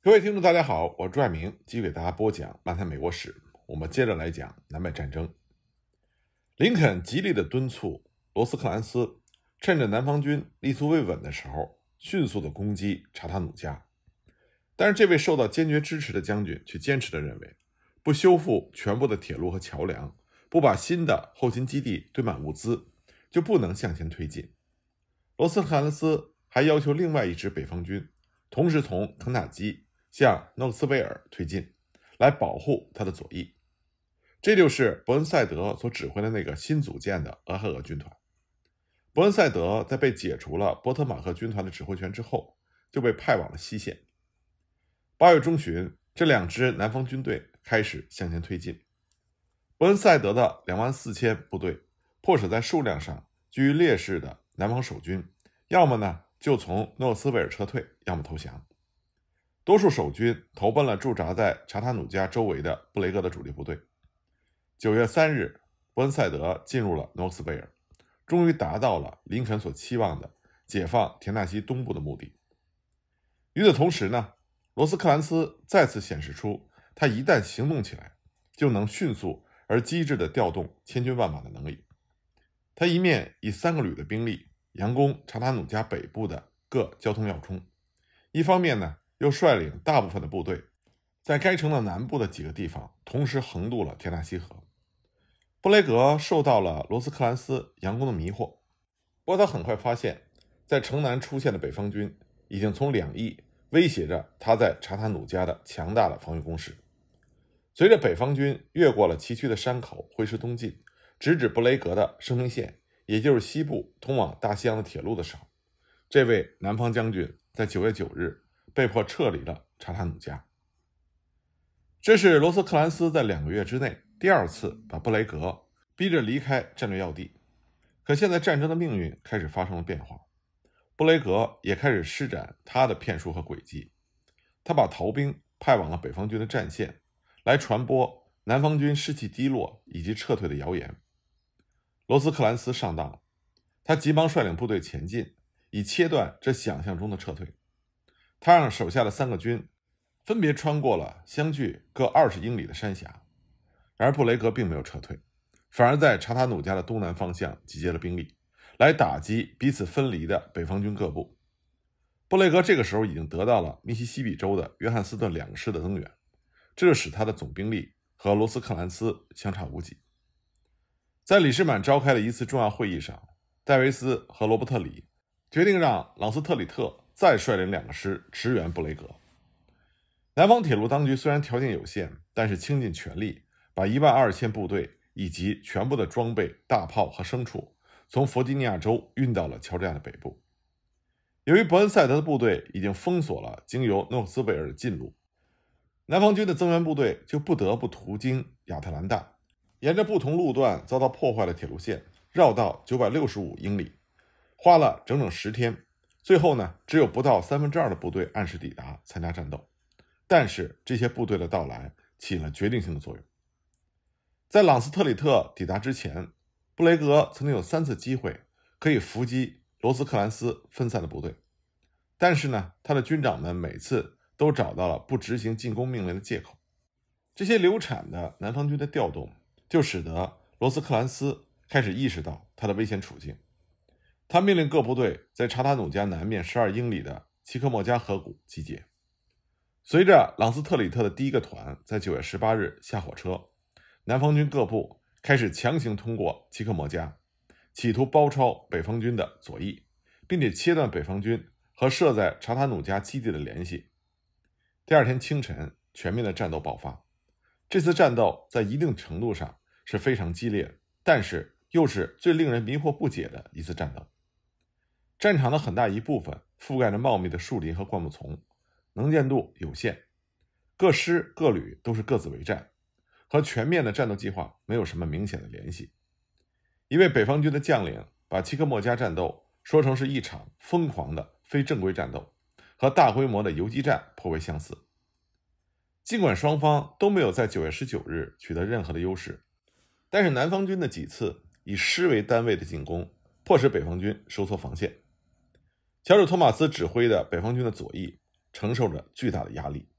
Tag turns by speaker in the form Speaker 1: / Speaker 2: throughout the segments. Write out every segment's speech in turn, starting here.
Speaker 1: 各位听众，大家好，我是朱爱明，继续给大家播讲漫谈美国史。我们接着来讲南北战争。林肯极力的敦促罗斯克兰斯，趁着南方军立足未稳的时候，迅速的攻击查塔努加。但是这位受到坚决支持的将军却坚持的认为，不修复全部的铁路和桥梁，不把新的后勤基地堆满物资，就不能向前推进。罗斯克兰斯还要求另外一支北方军同时从肯塔基向诺克斯维尔推进，来保护他的左翼。这就是伯恩赛德所指挥的那个新组建的俄亥俄军团。伯恩赛德在被解除了波特马克军团的指挥权之后，就被派往了西线。八月中旬，这两支南方军队开始向前推进。伯恩赛德的两万四千部队，迫使在数量上居于劣势的南方守军，要么呢就从诺斯维尔撤退，要么投降。多数守军投奔了驻扎在查塔努加周围的布雷格的主力部队。九月三日，伯恩赛德进入了诺斯维尔，终于达到了林肯所期望的解放田纳西东部的目的。与此同时呢，罗斯克兰斯再次显示出他一旦行动起来，就能迅速而机智地调动千军万马的能力。他一面以三个旅的兵力佯攻查塔努加北部的各交通要冲，一方面呢，又率领大部分的部队，在该城的南部的几个地方同时横渡了田纳西河。布雷格受到了罗斯克兰斯佯攻的迷惑，不过他很快发现，在城南出现的北方军已经从两翼威胁着他在查塔努加的强大的防御工事。随着北方军越过了崎岖的山口，挥师东进，直指布雷格的生命线，也就是西部通往大西洋的铁路的时候，这位南方将军在九月九日被迫撤离了查塔努加。这是罗斯克兰斯在两个月之内。第二次把布雷格逼着离开战略要地，可现在战争的命运开始发生了变化，布雷格也开始施展他的骗术和诡计。他把逃兵派往了北方军的战线，来传播南方军士气低落以及撤退的谣言。罗斯克兰斯上当了，他急忙率领部队前进，以切断这想象中的撤退。他让手下的三个军分别穿过了相距各二十英里的山峡。然而布雷格并没有撤退，反而在查塔努加的东南方向集结了兵力，来打击彼此分离的北方军各部。布雷格这个时候已经得到了密西西比州的约翰斯顿两个师的增援，这就使他的总兵力和罗斯克兰斯相差无几。在里士满召开的一次重要会议上，戴维斯和罗伯特里决定让朗斯特里特再率领两个师驰援布雷格。南方铁路当局虽然条件有限，但是倾尽全力。把一万二千部队以及全部的装备、大炮和牲畜从弗吉尼亚州运到了乔治亚的北部。由于伯恩赛德的部队已经封锁了经由诺克斯维尔的近路，南方军的增援部队就不得不途经亚特兰大，沿着不同路段遭到破坏的铁路线绕道九百六十五英里，花了整整十天。最后呢，只有不到三分之二的部队按时抵达参加战斗。但是这些部队的到来起了决定性的作用。在朗斯特里特抵达之前，布雷格曾经有三次机会可以伏击罗斯克兰斯分散的部队，但是呢，他的军长们每次都找到了不执行进攻命令的借口。这些流产的南方军的调动，就使得罗斯克兰斯开始意识到他的危险处境。他命令各部队在查塔努加南面十二英里的奇克莫加河谷集结。随着朗斯特里特的第一个团在九月十八日下火车。南方军各部开始强行通过奇克莫加，企图包抄北方军的左翼，并且切断北方军和设在查塔努加基地的联系。第二天清晨，全面的战斗爆发。这次战斗在一定程度上是非常激烈，但是又是最令人迷惑不解的一次战斗。战场的很大一部分覆盖着茂密的树林和灌木丛，能见度有限，各师各旅都是各自为战。和全面的战斗计划没有什么明显的联系。一位北方军的将领把奇克莫加战斗说成是一场疯狂的非正规战斗，和大规模的游击战颇为相似。尽管双方都没有在九月十九日取得任何的优势，但是南方军的几次以师为单位的进攻，迫使北方军收缩防线。乔治·托马斯指挥的北方军的左翼承受着巨大的压力。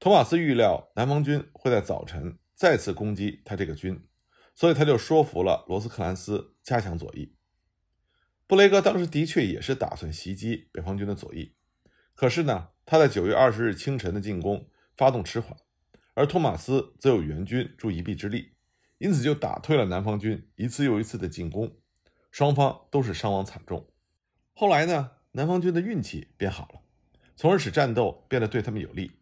Speaker 1: 托马斯预料南方军会在早晨再次攻击他这个军，所以他就说服了罗斯克兰斯加强左翼。布雷格当时的确也是打算袭击北方军的左翼，可是呢，他在九月二十日清晨的进攻发动迟缓，而托马斯则有援军助一臂之力，因此就打退了南方军一次又一次的进攻，双方都是伤亡惨重。后来呢，南方军的运气变好了，从而使战斗变得对他们有利。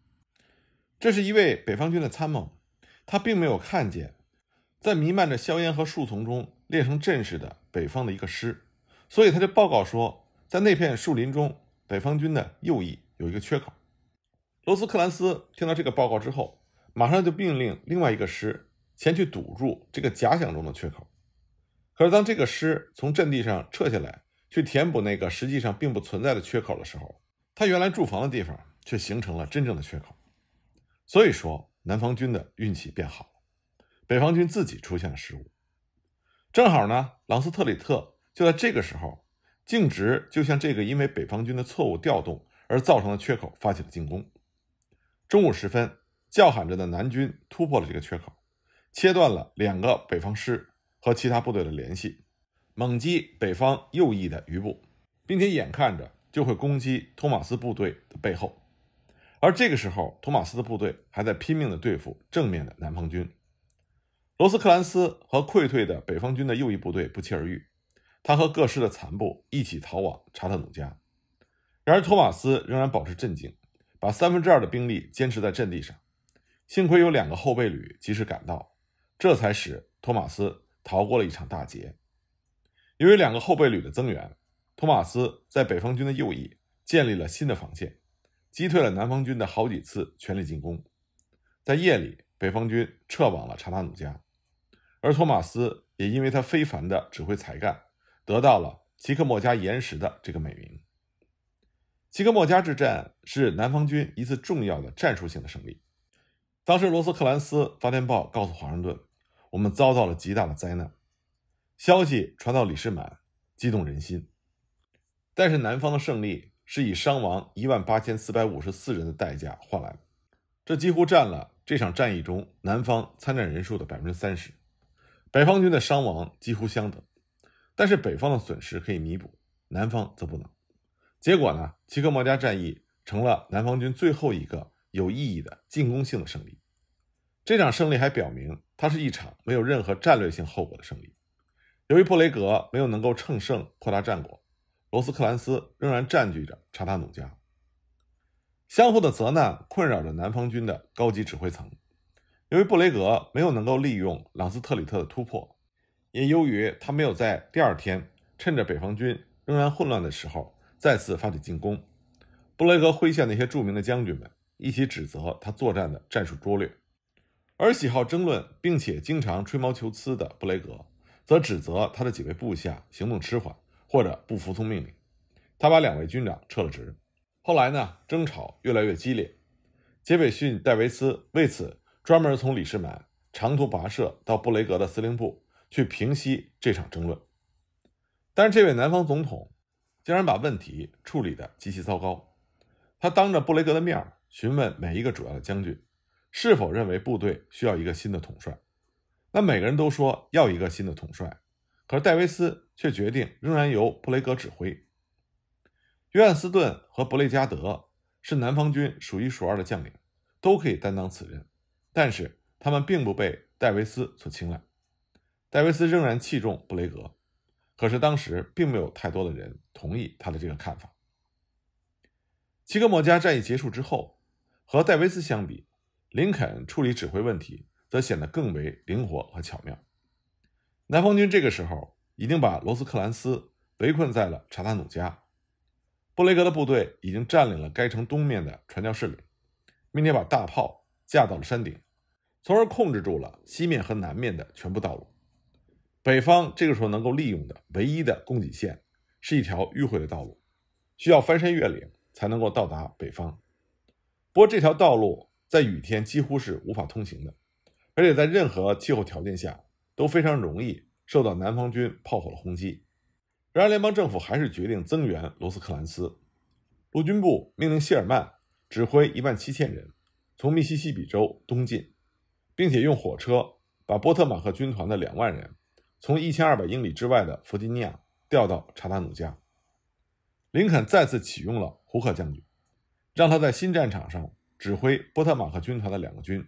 Speaker 1: 这是一位北方军的参谋，他并没有看见在弥漫着硝烟和树丛中列成阵势的北方的一个师，所以他就报告说，在那片树林中，北方军的右翼有一个缺口。罗斯克兰斯听到这个报告之后，马上就命令另外一个师前去堵住这个假想中的缺口。可是当这个师从阵地上撤下来，去填补那个实际上并不存在的缺口的时候，他原来驻防的地方却形成了真正的缺口。所以说，南方军的运气变好了，北方军自己出现了失误。正好呢，朗斯特里特就在这个时候，径直就向这个因为北方军的错误调动而造成的缺口发起了进攻。中午时分，叫喊着的南军突破了这个缺口，切断了两个北方师和其他部队的联系。猛击北方右翼的余部，并且眼看着就会攻击托马斯部队的背后，而这个时候，托马斯的部队还在拼命地对付正面的南方军。罗斯克兰斯和溃退的北方军的右翼部队不期而遇，他和各师的残部一起逃往查特努加。然而，托马斯仍然保持镇静，把三分之二的兵力坚持在阵地上。幸亏有两个后备旅及时赶到，这才使托马斯逃过了一场大劫。由于两个后备旅的增援，托马斯在北方军的右翼建立了新的防线，击退了南方军的好几次全力进攻。在夜里，北方军撤往了查塔努加，而托马斯也因为他非凡的指挥才干，得到了奇克莫加岩石的这个美名。奇克莫加之战是南方军一次重要的战术性的胜利。当时，罗斯克兰斯发电报告诉华盛顿：“我们遭到了极大的灾难。”消息传到李士满，激动人心。但是南方的胜利是以伤亡一万八千四百五十四人的代价换来的，这几乎占了这场战役中南方参战人数的百分之三十。北方军的伤亡几乎相等，但是北方的损失可以弥补，南方则不能。结果呢，奇克莫加战役成了南方军最后一个有意义的进攻性的胜利。这场胜利还表明，它是一场没有任何战略性后果的胜利。由于布雷格没有能够乘胜扩大战果，罗斯克兰斯仍然占据着查塔努加。相互的责难困扰着南方军的高级指挥层。由于布雷格没有能够利用朗斯特里特的突破，也由于他没有在第二天趁着北方军仍然混乱的时候再次发起进攻，布雷格麾下那些著名的将军们一起指责他作战的战术拙劣，而喜好争论并且经常吹毛求疵的布雷格。则指责他的几位部下行动迟缓或者不服从命令，他把两位军长撤了职。后来呢，争吵越来越激烈，杰斐逊·戴维斯为此专门从李士满长途跋涉到布雷格的司令部去平息这场争论。但是这位南方总统竟然把问题处理得极其糟糕，他当着布雷格的面询问每一个主要的将军是否认为部队需要一个新的统帅。那每个人都说要一个新的统帅，可是戴维斯却决定仍然由布雷格指挥。约翰斯顿和布雷加德是南方军数一数二的将领，都可以担当此任，但是他们并不被戴维斯所青睐。戴维斯仍然器重布雷格，可是当时并没有太多的人同意他的这个看法。齐格莫加战役结束之后，和戴维斯相比，林肯处理指挥问题。则显得更为灵活和巧妙。南方军这个时候已经把罗斯克兰斯围困在了查塔努加，布雷格的部队已经占领了该城东面的传教士岭，并且把大炮架到了山顶，从而控制住了西面和南面的全部道路。北方这个时候能够利用的唯一的供给线是一条迂回的道路，需要翻山越岭才能够到达北方。不过这条道路在雨天几乎是无法通行的。而且在任何气候条件下都非常容易受到南方军炮火的轰击。然而，联邦政府还是决定增援罗斯克兰斯。陆军部命令谢尔曼指挥一万七千人从密西西比州东进，并且用火车把波特马克军团的两万人从一千二百英里之外的弗吉尼亚调到查塔努加。林肯再次启用了胡克将军，让他在新战场上指挥波特马克军团的两个军。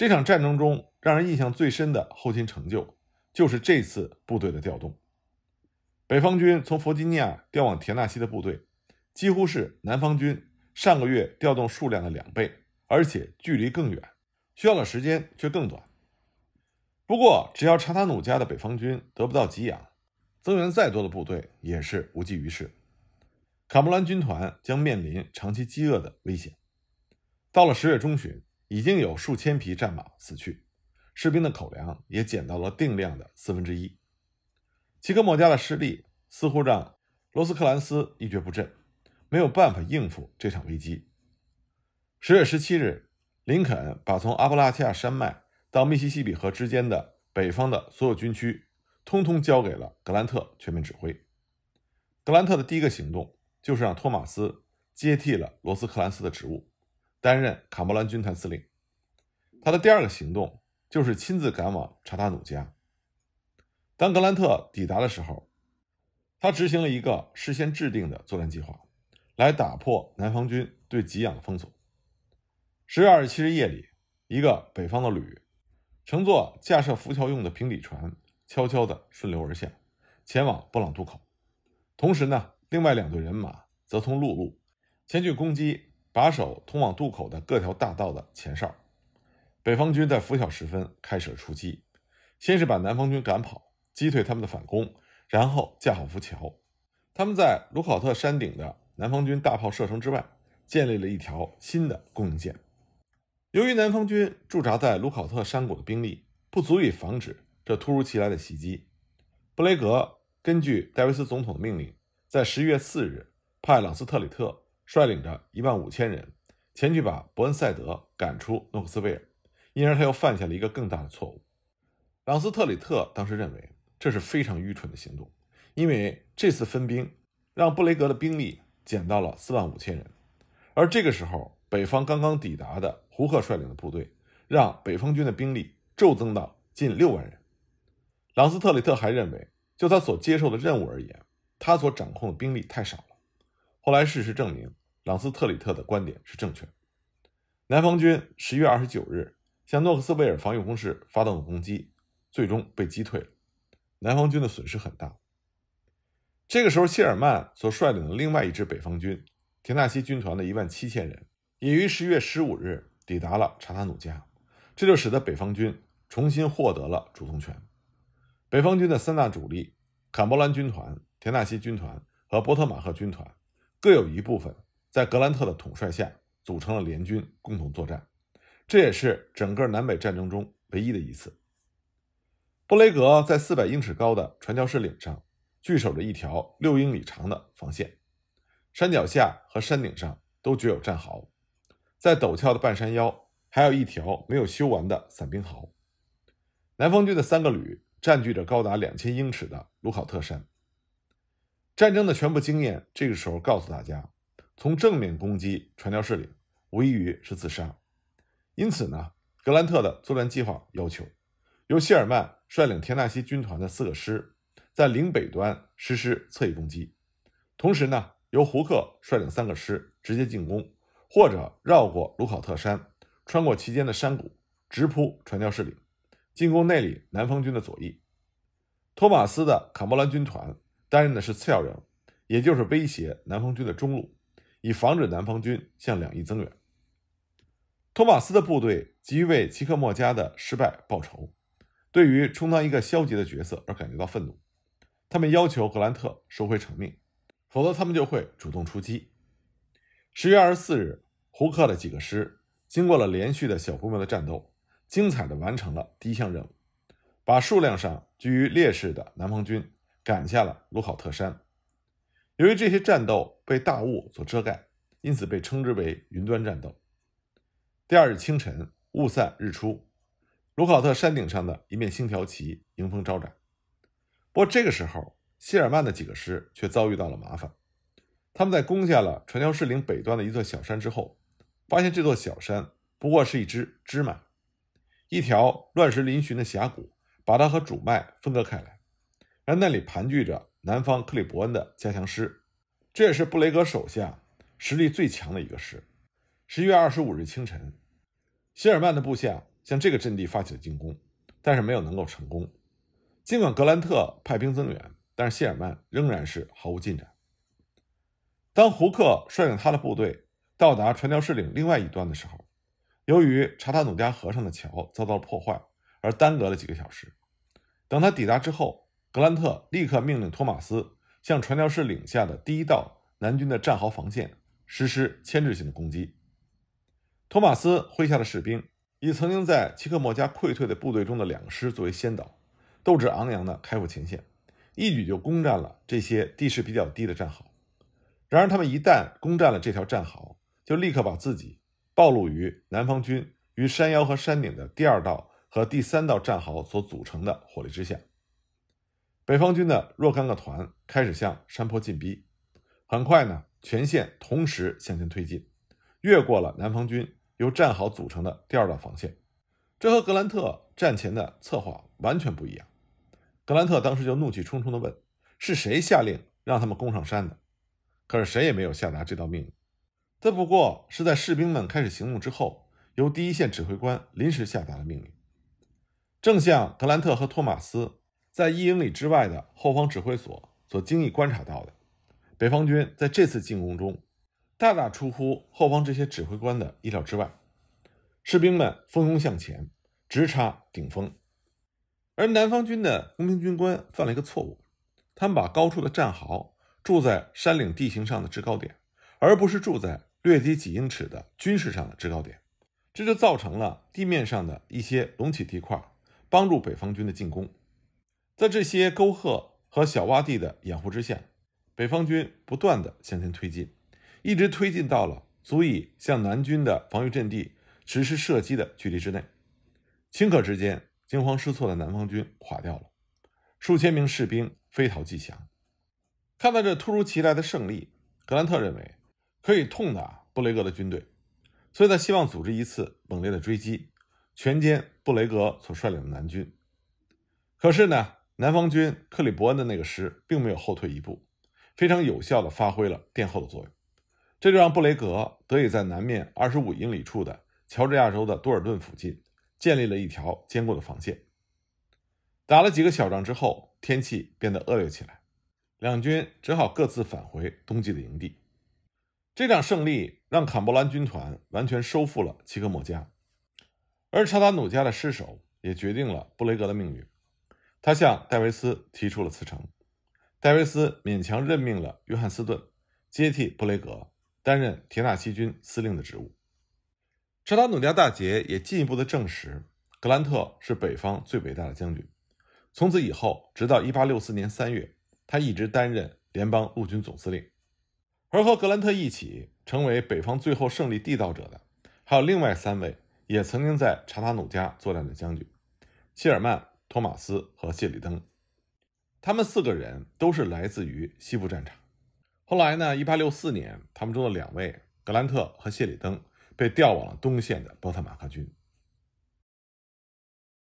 Speaker 1: 这场战争中让人印象最深的后勤成就，就是这次部队的调动。北方军从弗吉尼亚调往田纳西的部队，几乎是南方军上个月调动数量的两倍，而且距离更远，需要的时间却更短。不过，只要查塔努加的北方军得不到给养，增援再多的部队也是无济于事。卡莫兰军团将面临长期饥饿的危险。到了十月中旬，已经有数千匹战马死去，士兵的口粮也减到了定量的四分之一。齐格莫加的失利似乎让罗斯克兰斯一蹶不振，没有办法应付这场危机。十月十七日，林肯把从阿布拉契亚山脉到密西西比河之间的北方的所有军区。通通交给了格兰特全面指挥。格兰特的第一个行动就是让托马斯接替了罗斯克兰斯的职务，担任卡莫兰军团司令。他的第二个行动就是亲自赶往查塔努加。当格兰特抵达的时候，他执行了一个事先制定的作战计划，来打破南方军对给养的封锁。十月二十七日夜里，一个北方的旅乘坐架设浮桥用的平底船。悄悄地顺流而下，前往布朗渡口。同时呢，另外两队人马则从陆路前去攻击把守通往渡口的各条大道的前哨。北方军在拂晓时分开始了出击，先是把南方军赶跑，击退他们的反攻，然后架好浮桥。他们在卢考特山顶的南方军大炮射程之外，建立了一条新的供应线。由于南方军驻扎在卢考特山谷的兵力不足以防止。这突如其来的袭击，布雷格根据戴维斯总统的命令，在十一月四日派朗斯特里特率领着一万五千人前去把伯恩赛德赶出诺克斯维尔，因而他又犯下了一个更大的错误。朗斯特里特当时认为这是非常愚蠢的行动，因为这次分兵让布雷格的兵力减到了四万五千人，而这个时候北方刚刚抵达的胡克率领的部队让北方军的兵力骤增到近六万人。朗斯特里特还认为，就他所接受的任务而言，他所掌控的兵力太少了。后来事实证明，朗斯特里特的观点是正确的。南方军十一月二十九日向诺克斯维尔防御工事发动了攻击，最终被击退了。南方军的损失很大。这个时候，谢尔曼所率领的另外一支北方军——田纳西军团的一万七千人，也于十月十五日抵达了查塔努加，这就使得北方军重新获得了主动权。北方军的三大主力——坎伯兰军团、田纳西军团和波特马赫军团，各有一部分在格兰特的统帅下组成了联军，共同作战。这也是整个南北战争中唯一的一次。布雷格在四百英尺高的传教士岭上据守着一条六英里长的防线，山脚下和山顶上都绝有战壕，在陡峭的半山腰还有一条没有修完的伞兵壕。南方军的三个旅。占据着高达两千英尺的卢考特山。战争的全部经验，这个时候告诉大家，从正面攻击传教士岭，无异于是自杀。因此呢，格兰特的作战计划要求，由谢尔曼率领田纳西军团的四个师，在岭北端实施侧翼攻击，同时呢，由胡克率领三个师直接进攻，或者绕过卢考特山，穿过其间的山谷，直扑传教士岭。进攻内里南方军的左翼，托马斯的卡莫兰军团担任的是次要任务，也就是威胁南方军的中路，以防止南方军向两翼增援。托马斯的部队急于为齐克莫加的失败报仇，对于充当一个消极的角色而感觉到愤怒，他们要求格兰特收回成命，否则他们就会主动出击。十月二十四日，胡克的几个师经过了连续的小规模的战斗。精彩地完成了第一项任务，把数量上居于劣势的南方军赶下了卢考特山。由于这些战斗被大雾所遮盖，因此被称之为“云端战斗”。第二日清晨，雾散日出，卢考特山顶上的一面星条旗迎风招展。不过这个时候，谢尔曼的几个师却遭遇到了麻烦。他们在攻下了传教士岭北端的一座小山之后，发现这座小山不过是一只支脉，一条乱石嶙峋的峡谷把它和主脉分割开来，而那里盘踞着南方克里伯恩的加强师，这也是布雷格手下实力最强的一个师。十一月二十五日清晨，希尔曼的部下向这个阵地发起了进攻，但是没有能够成功。尽管格兰特派兵增援，但是谢尔曼仍然是毫无进展。当胡克率领他的部队到达传教士岭另外一端的时候，由于查塔努加河上的桥遭到了破坏，而耽搁了几个小时。等他抵达之后，格兰特立刻命令托马斯向传教士领下的第一道南军的战壕防线实施牵制性的攻击。托马斯麾下的士兵以曾经在齐克莫加溃退的部队中的两个师作为先导，斗志昂扬地开赴前线，一举就攻占了这些地势比较低的战壕。然而，他们一旦攻占了这条战壕，就立刻把自己暴露于南方军于山腰和山顶的第二道和第三道战壕所组成的火力之下。北方军的若干个团开始向山坡进逼，很快呢，全线同时向前推进，越过了南方军由战壕组成的第二道防线。这和格兰特战前的策划完全不一样。格兰特当时就怒气冲冲地问：“是谁下令让他们攻上山的？”可是谁也没有下达这道命令，这不过是在士兵们开始行动之后，由第一线指挥官临时下达的命令。正像格兰特和托马斯在一英里之外的后方指挥所所经意观察到的，北方军在这次进攻中大大出乎后方这些指挥官的意料之外。士兵们蜂拥向前，直插顶峰，而南方军的工兵军官犯了一个错误，他们把高处的战壕。筑在山岭地形上的制高点，而不是住在略低几英尺的军事上的制高点，这就造成了地面上的一些隆起地块，帮助北方军的进攻。在这些沟壑和小洼地的掩护之下，北方军不断的向前推进，一直推进到了足以向南军的防御阵地实施射击的距离之内。顷刻之间，惊慌失措的南方军垮掉了，数千名士兵飞逃迹降。看到这突如其来的胜利，格兰特认为可以痛打布雷格的军队，所以他希望组织一次猛烈的追击，全歼布雷格所率领的南军。可是呢，南方军克里伯恩的那个师并没有后退一步，非常有效地发挥了殿后的作用，这就让布雷格得以在南面二十五英里处的乔治亚州的多尔顿附近建立了一条坚固的防线。打了几个小仗之后，天气变得恶劣起来。两军只好各自返回冬季的营地。这场胜利让坎伯兰军团完全收复了齐克莫加，而查达努加的失守也决定了布雷格的命运。他向戴维斯提出了辞呈，戴维斯勉强任命了约翰斯顿接替布雷格担任田纳西军司令的职务。查塔努加大捷也进一步的证实格兰特是北方最伟大的将军。从此以后，直到1864年3月。他一直担任联邦陆军总司令，而和格兰特一起成为北方最后胜利缔造者的，还有另外三位也曾经在查塔努加作战的将军：谢尔曼、托马斯和谢里登。他们四个人都是来自于西部战场。后来呢？1864年，他们中的两位格兰特和谢里登被调往了东线的波特马克军。